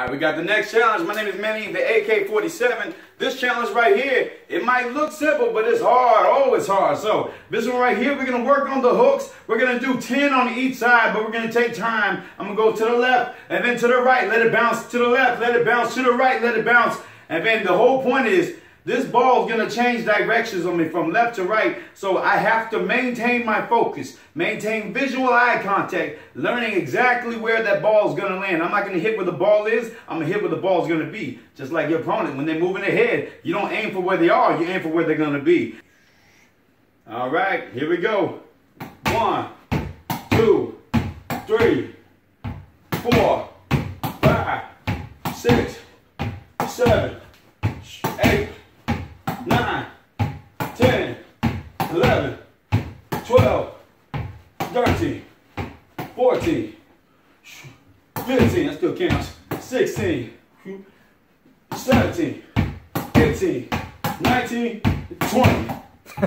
All right, we got the next challenge. My name is Manny, the AK-47. This challenge right here, it might look simple, but it's hard. Oh, it's hard. So this one right here, we're going to work on the hooks. We're going to do 10 on each side, but we're going to take time. I'm going to go to the left and then to the right. Let it bounce to the left. Let it bounce to the right. Let it bounce. And then the whole point is this ball is going to change directions on me from left to right. So I have to maintain my focus, maintain visual eye contact, learning exactly where that ball is going to land. I'm not going to hit where the ball is. I'm going to hit where the ball is going to be. Just like your opponent, when they're moving ahead, you don't aim for where they are. You aim for where they're going to be. All right, here we go. One, two, three, four, five, six, seven, 12, 13, 14, 15, that still counts, 16, 17, 18, 19, 20.